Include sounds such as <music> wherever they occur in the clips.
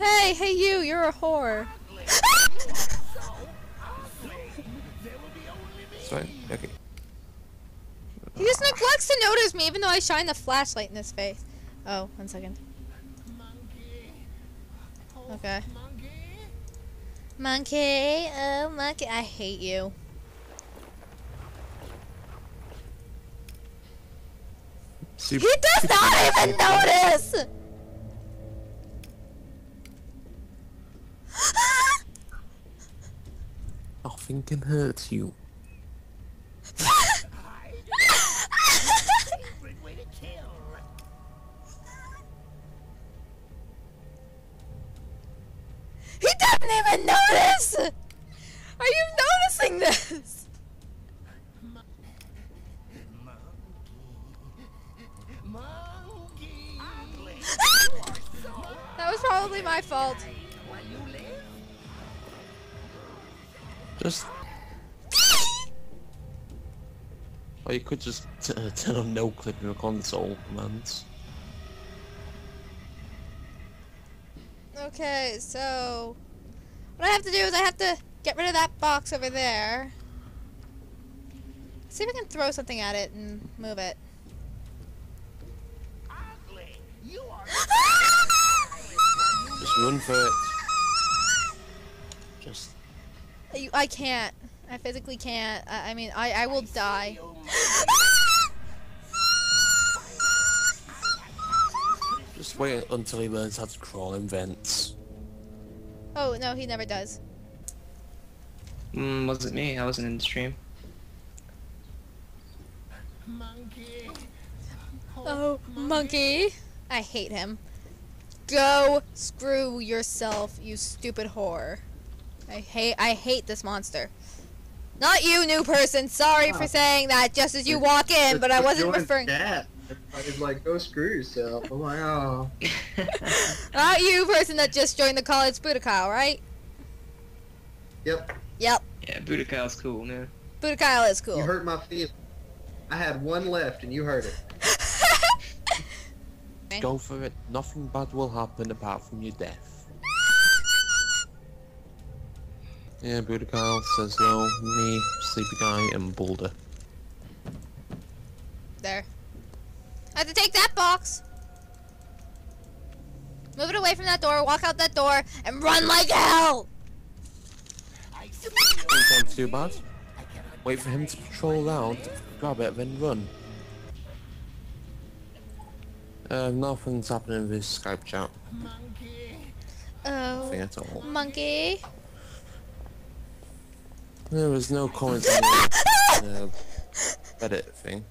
Hey, hey you, you're a whore. It's fine. Okay. He just neglects to notice me even though I shine the flashlight in his face. Oh, one second. Okay. Monkey, oh monkey, I hate you. Super, He does not even notice! Nothing can hurt you. <laughs> he doesn't even notice! Are you noticing this? <laughs> that was probably my fault. Just. Or you could just t uh, turn on no clip in your console commands. Okay, so what I have to do is I have to get rid of that box over there. See if I can throw something at it and move it. <laughs> Just run for it. Just. You- I can't. I physically can't. I, I mean, I, I will die. Just wait until he learns how to crawl in vents. oh, no, he never does. Mm, wasn't me. I wasn't in the stream. Monkey. Oh, monkey. I hate him. Go screw yourself, you stupid whore. I hate I hate this monster. Not you, new person. Sorry for Oh. saying that just as you walk in, but I wasn't referring. That. I was like, go screw yourself. I'm like, oh. <laughs> Not you, person that just joined the college Budokai, right? Yep. Yep, Yeah, Budokai cool, man. Budokai is cool. You hurt my feelings. I had one left and you hurt it. <laughs> Go for it. Nothing bad will happen apart from your death. Yeah, Budokai says no. Me, Sleepy Guy, and Boulder. there. I have to take that box. Move it away from that door, walk out that door, and run like hell! Too bad. Wait for him to patrol around, grab it, then run. Uh, nothing's happening with Skype chat. Oh, at all. monkey. There was no comments <laughs> on the uh, Reddit thing.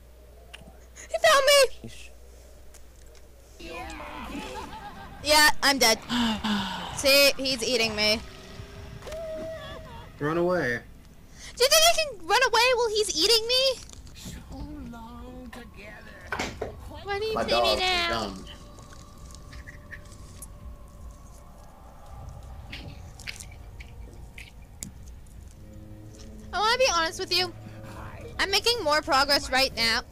He found me! Yeah, I'm dead. See, he's eating me. Run away. Do you think I can run away while he's eating me? Why do you My take me dog's now? dumb. Honest with you. I'm making more progress right now. <laughs>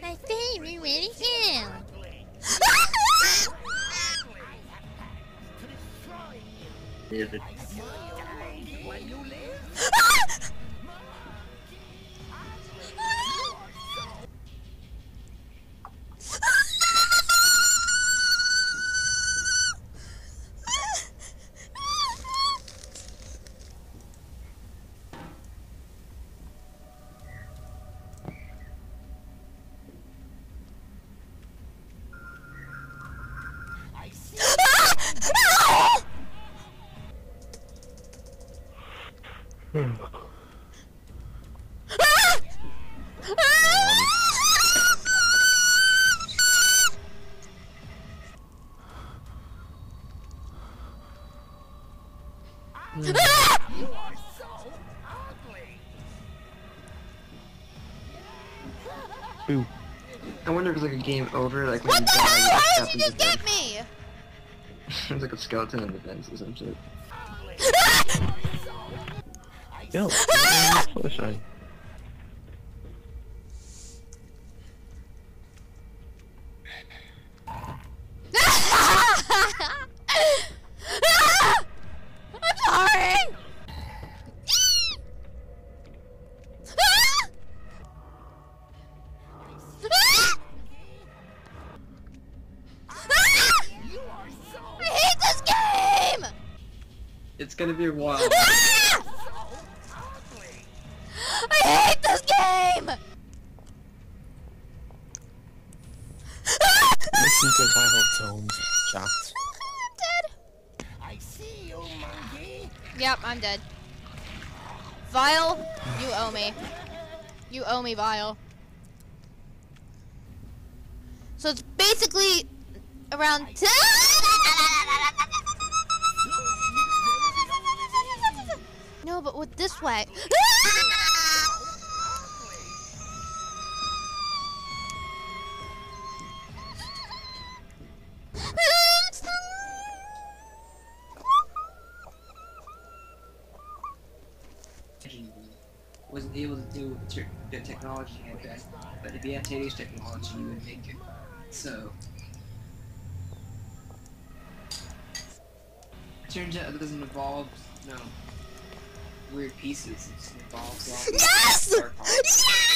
My favorite way to kill. Muted. <laughs> Boo. I wonder if it's like a game over, like when What you the die, hell? How did you just get me? <laughs> There's like a skeleton in the fence or some shit. Yo, flashlight. I'm sorry. <laughs> I hate this game. It's gonna be a <laughs> while. I hate this game. Listen to vital tones. I'm dead. I see you, monkey. Yep, I'm dead. Vile, you owe me. You owe me, Vile. So it's basically around. No, but with this way. Wasn't able to do with the, the technology he had then, but if he had today's technology, he would make it. So. Turns out it doesn't involve, no, weird pieces. It just involves all Yes! Yes!